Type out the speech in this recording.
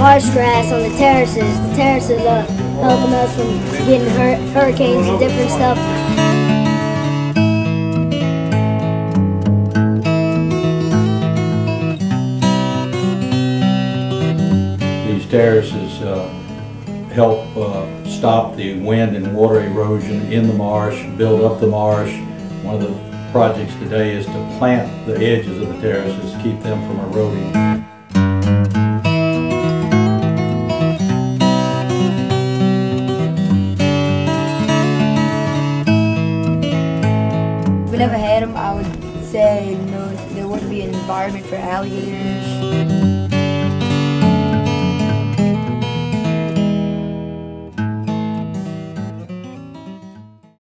marsh grass on the terraces. The terraces are helping us from getting hur- hurricanes and different stuff. These terraces uh, help uh, stop the wind and water erosion in the marsh, build up the marsh. One of the projects today is to plant the edges of the terraces, keep them from eroding. Never had them, I would say no, there wouldn't be an environment for alligators.